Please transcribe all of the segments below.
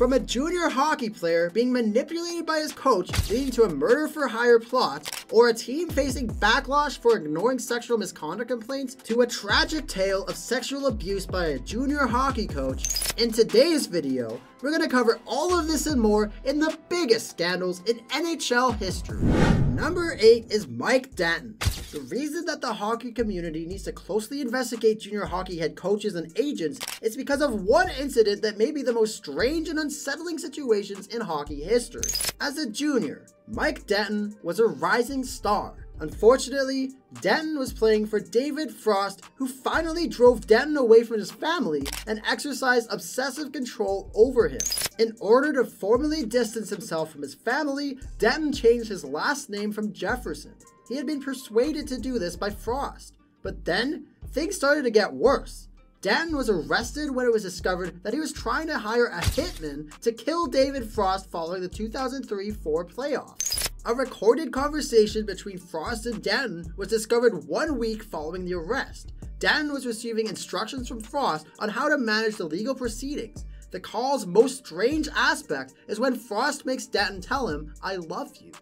From a junior hockey player being manipulated by his coach, leading to a murder for hire plot, or a team facing backlash for ignoring sexual misconduct complaints, to a tragic tale of sexual abuse by a junior hockey coach, in today's video, we're going to cover all of this and more in the biggest scandals in NHL history. Number 8 is Mike Danton. The reason that the hockey community needs to closely investigate junior hockey head coaches and agents is because of one incident that may be the most strange and unsettling situations in hockey history. As a junior, Mike Danton was a rising star. Unfortunately, Danton was playing for David Frost, who finally drove Danton away from his family and exercised obsessive control over him. In order to formally distance himself from his family, Danton changed his last name from Jefferson. He had been persuaded to do this by Frost. But then, things started to get worse. Danton was arrested when it was discovered that he was trying to hire a hitman to kill David Frost following the 2003 4 playoffs. A recorded conversation between Frost and Danton was discovered one week following the arrest. Danton was receiving instructions from Frost on how to manage the legal proceedings. The call's most strange aspect is when Frost makes Danton tell him, I love you.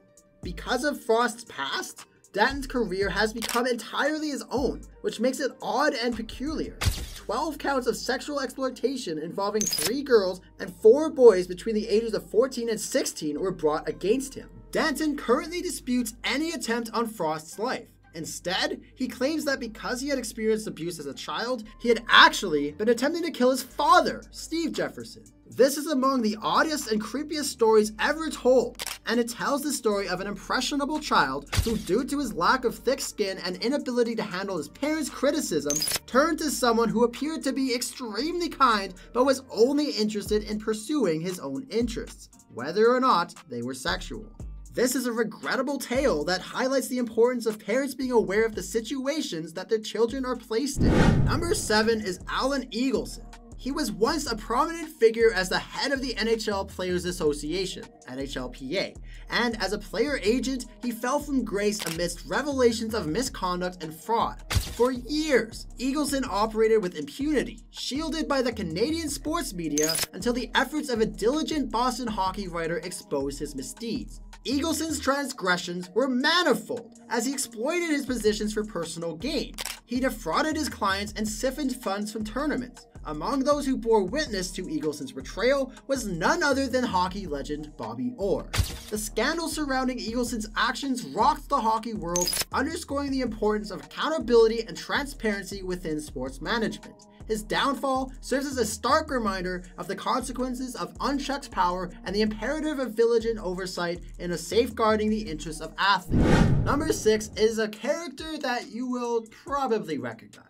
Because of Frost's past, Danton's career has become entirely his own, which makes it odd and peculiar. 12 counts of sexual exploitation involving three girls and four boys between the ages of 14 and 16 were brought against him. Danton currently disputes any attempt on Frost's life. Instead, he claims that because he had experienced abuse as a child, he had actually been attempting to kill his father, Steve Jefferson. This is among the oddest and creepiest stories ever told, and it tells the story of an impressionable child who, due to his lack of thick skin and inability to handle his parents' criticism, turned to someone who appeared to be extremely kind but was only interested in pursuing his own interests, whether or not they were sexual. This is a regrettable tale that highlights the importance of parents being aware of the situations that their children are placed in. Number 7 is Alan Eagleson. He was once a prominent figure as the head of the NHL Players Association, NHLPA, and as a player agent, he fell from grace amidst revelations of misconduct and fraud. For years, Eagleson operated with impunity, shielded by the Canadian sports media until the efforts of a diligent Boston hockey writer exposed his misdeeds. Eagleson's transgressions were manifold as he exploited his positions for personal gain. He defrauded his clients and siphoned funds from tournaments. Among those who bore witness to Eagleson's betrayal was none other than hockey legend Bobby Orr. The scandal surrounding Eagleson's actions rocked the hockey world, underscoring the importance of accountability and transparency within sports management. His downfall serves as a stark reminder of the consequences of unchecked power and the imperative of vigilant oversight in safeguarding the interests of athletes. Number 6 is a character that you will probably recognize.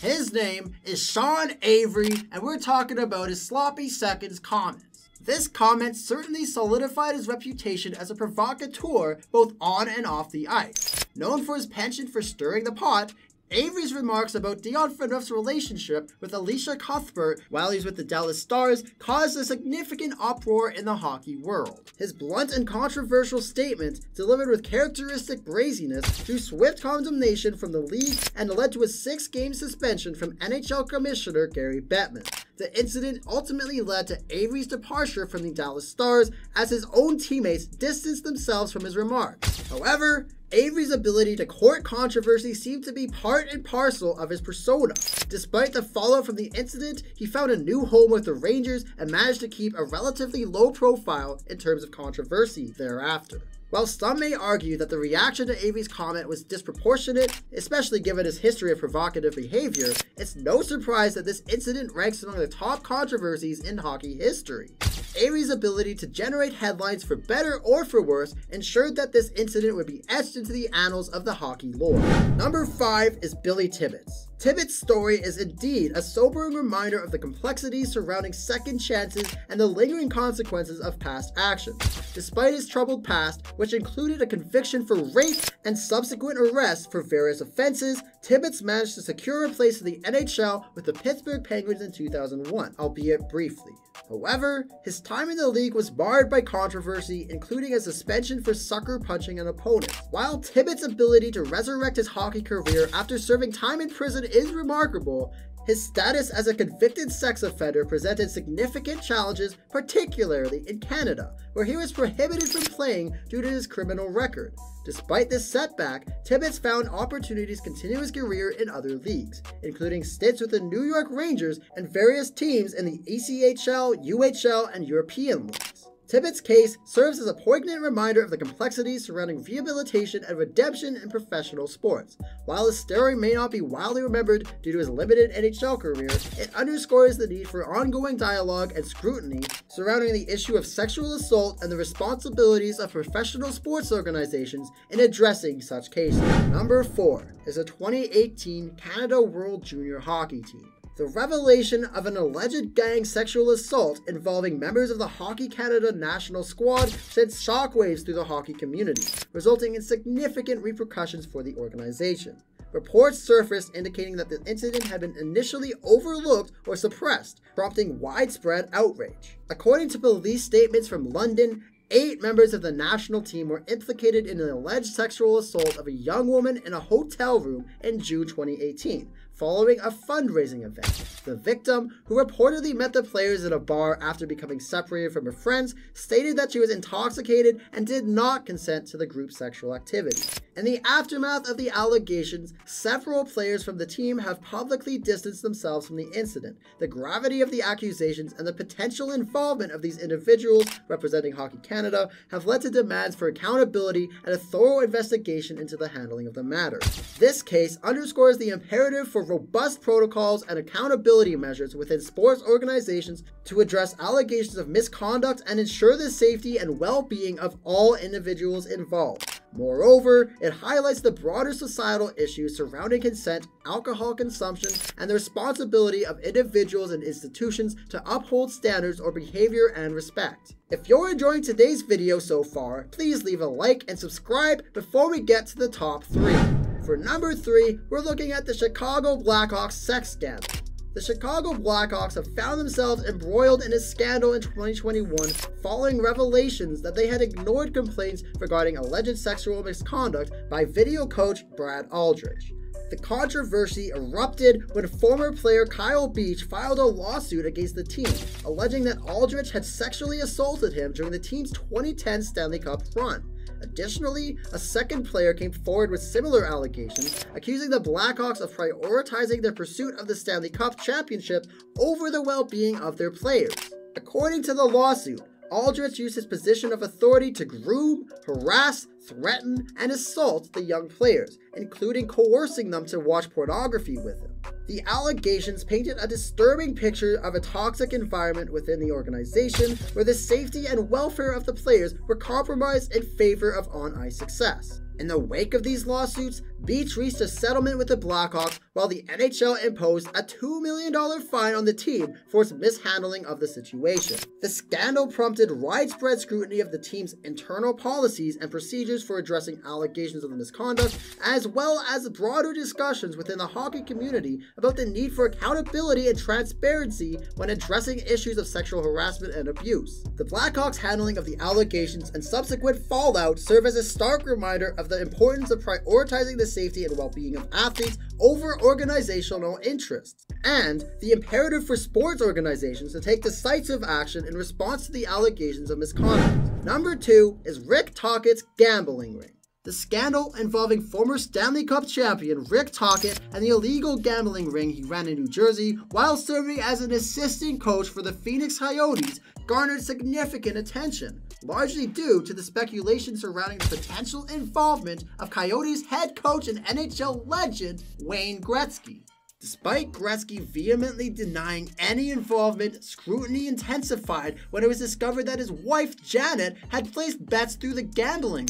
His name is Sean Avery, and we're talking about his sloppy seconds comments. This comment certainly solidified his reputation as a provocateur both on and off the ice. Known for his penchant for stirring the pot, Avery's remarks about Dion Phaneuf's relationship with Elisha Cuthbert while he's with the Dallas Stars caused a significant uproar in the hockey world. His blunt and controversial statement, delivered with characteristic brazenness, drew swift condemnation from the league and led to a six-game suspension from NHL Commissioner Gary Bettman. The incident ultimately led to Avery's departure from the Dallas Stars as his own teammates distanced themselves from his remarks. However, Avery's ability to court controversy seemed to be part and parcel of his persona. Despite the fallout from the incident, he found a new home with the Rangers and managed to keep a relatively low profile in terms of controversy thereafter. While some may argue that the reaction to Avery's comment was disproportionate, especially given his history of provocative behavior, it's no surprise that this incident ranks among the top controversies in hockey history. Avery's ability to generate headlines for better or for worse ensured that this incident would be etched into the annals of the hockey lore. Number 5 is Billy Tibbetts. Tibbetts' story is indeed a sobering reminder of the complexities surrounding second chances and the lingering consequences of past actions. Despite his troubled past, which included a conviction for rape and subsequent arrest for various offenses, Tibbetts managed to secure a place in the NHL with the Pittsburgh Penguins in 2001, albeit briefly. However, his time in the league was marred by controversy, including a suspension for sucker punching an opponent. While Tibbetts' ability to resurrect his hockey career after serving time in prison is remarkable, His status as a convicted sex offender presented significant challenges, particularly in Canada, where he was prohibited from playing due to his criminal record. Despite this setback, Tibbetts found opportunities to continue his career in other leagues, including stints with the New York Rangers and various teams in the ECHL, UHL, and European leagues. Tibbetts' case serves as a poignant reminder of the complexities surrounding rehabilitation and redemption in professional sports. While his story may not be widely remembered due to his limited NHL career, it underscores the need for ongoing dialogue and scrutiny surrounding the issue of sexual assault and the responsibilities of professional sports organizations in addressing such cases. Number 4 is the 2018 Canada World Junior Hockey Team. The revelation of an alleged gang sexual assault involving members of the Hockey Canada national squad sent shockwaves through the hockey community, resulting in significant repercussions for the organization. Reports surfaced indicating that the incident had been initially overlooked or suppressed, prompting widespread outrage. According to police statements from London, eight members of the national team were implicated in an alleged sexual assault of a young woman in a hotel room in June 2018, following a fundraising event. The victim, who reportedly met the players at a bar after becoming separated from her friends, stated that she was intoxicated and did not consent to the group's sexual activity. In the aftermath of the allegations, several players from the team have publicly distanced themselves from the incident. The gravity of the accusations and the potential involvement of these individuals representing Hockey Canada have led to demands for accountability and a thorough investigation into the handling of the matter. This case underscores the imperative for robust protocols and accountability measures within sports organizations to address allegations of misconduct and ensure the safety and well-being of all individuals involved. Moreover, it highlights the broader societal issues surrounding consent, alcohol consumption, and the responsibility of individuals and institutions to uphold standards or behavior and respect. If you're enjoying today's video so far, please leave a like and subscribe before we get to the top 3. For number 3, we're looking at the Chicago Blackhawks sex scandal. The Chicago Blackhawks have found themselves embroiled in a scandal in 2021 following revelations that they had ignored complaints regarding alleged sexual misconduct by video coach Brad Aldrich. The controversy erupted when former player Kyle Beach filed a lawsuit against the team, alleging that Aldrich had sexually assaulted him during the team's 2010 Stanley Cup run. Additionally, a second player came forward with similar allegations, accusing the Blackhawks of prioritizing their pursuit of the Stanley Cup championship over the well being of their players. According to the lawsuit, Aldrich used his position of authority to groom, harass, threaten, and assault the young players, including coercing them to watch pornography with him. The allegations painted a disturbing picture of a toxic environment within the organization where the safety and welfare of the players were compromised in favor of on ice success. In the wake of these lawsuits, Beach reached a settlement with the Blackhawks while the NHL imposed a $2 million fine on the team for its mishandling of the situation. The scandal prompted widespread scrutiny of the team's internal policies and procedures for addressing allegations of misconduct, as well as broader discussions within the hockey community about the need for accountability and transparency when addressing issues of sexual harassment and abuse. The Blackhawks' handling of the allegations and subsequent fallout serve as a stark reminder of the importance of prioritizing the safety and well-being of athletes over organizational interests, and the imperative for sports organizations to take decisive action in response to the allegations of misconduct. Number two is Rick Tocchet's gambling ring. The scandal involving former Stanley Cup champion Rick Tockett and the illegal gambling ring he ran in New Jersey while serving as an assistant coach for the Phoenix Coyotes garnered significant attention, largely due to the speculation surrounding the potential involvement of Coyotes head coach and NHL legend Wayne Gretzky. Despite Gretzky vehemently denying any involvement, scrutiny intensified when it was discovered that his wife Janet had placed bets through the gambling ring.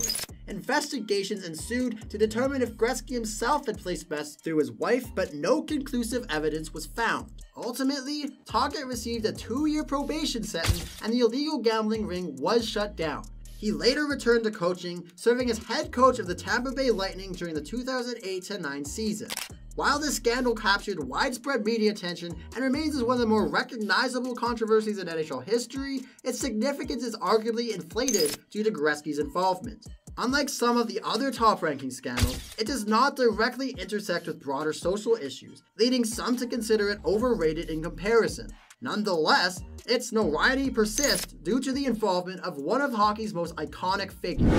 Investigations ensued to determine if Gretzky himself had placed bets through his wife, but no conclusive evidence was found. Ultimately, Tocchet received a two-year probation sentence and the illegal gambling ring was shut down. He later returned to coaching, serving as head coach of the Tampa Bay Lightning during the 2008-9 season. While this scandal captured widespread media attention and remains as one of the more recognizable controversies in NHL history, its significance is arguably inflated due to Gretzky's involvement. Unlike some of the other top ranking scandals, it does not directly intersect with broader social issues, leading some to consider it overrated in comparison. Nonetheless, its notoriety persists due to the involvement of one of hockey's most iconic figures.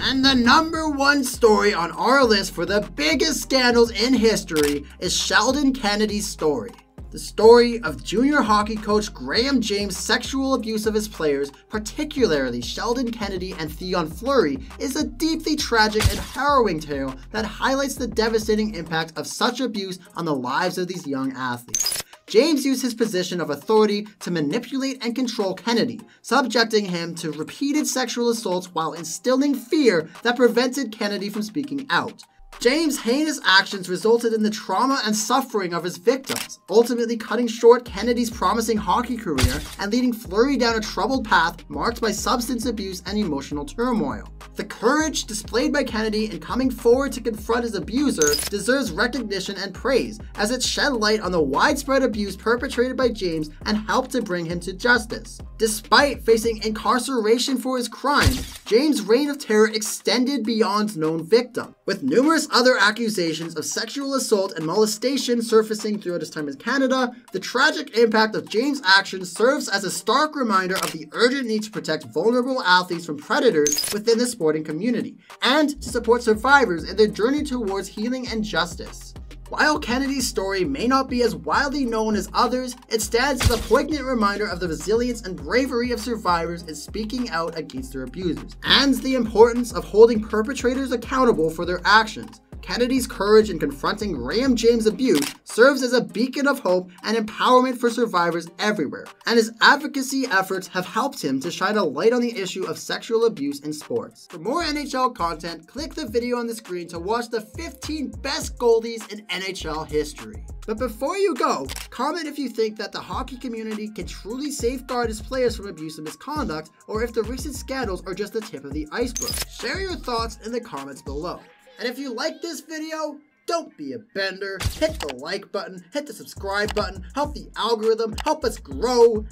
And the number one story on our list for the biggest scandals in history is Sheldon Kennedy's story. The story of junior hockey coach Graham James' sexual abuse of his players, particularly Sheldon Kennedy and Theoren Fleury, is a deeply tragic and harrowing tale that highlights the devastating impact of such abuse on the lives of these young athletes. James used his position of authority to manipulate and control Kennedy, subjecting him to repeated sexual assaults while instilling fear that prevented Kennedy from speaking out. James' heinous actions resulted in the trauma and suffering of his victims, ultimately cutting short Kennedy's promising hockey career and leading Fleury down a troubled path marked by substance abuse and emotional turmoil. The courage displayed by Kennedy in coming forward to confront his abuser deserves recognition and praise, as it shed light on the widespread abuse perpetrated by James and helped to bring him to justice. Despite facing incarceration for his crime, James' reign of terror extended beyond known victim, with numerous other accusations of sexual assault and molestation surfacing throughout his time in Canada. The tragic impact of James' actions serves as a stark reminder of the urgent need to protect vulnerable athletes from predators within the sporting community, and to support survivors in their journey towards healing and justice. While Kennedy's story may not be as widely known as others, it stands as a poignant reminder of the resilience and bravery of survivors in speaking out against their abusers, and the importance of holding perpetrators accountable for their actions. Kennedy's courage in confronting Graham James' abuse serves as a beacon of hope and empowerment for survivors everywhere, and his advocacy efforts have helped him to shine a light on the issue of sexual abuse in sports. For more NHL content, click the video on the screen to watch the 15 best goalies in NHL history. But before you go, comment if you think that the hockey community can truly safeguard its players from abuse and misconduct, or if the recent scandals are just the tip of the iceberg. Share your thoughts in the comments below. And if you like this video, don't be a bender. Hit the like button, hit the subscribe button, help the algorithm, help us grow,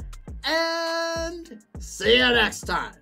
and see you next time.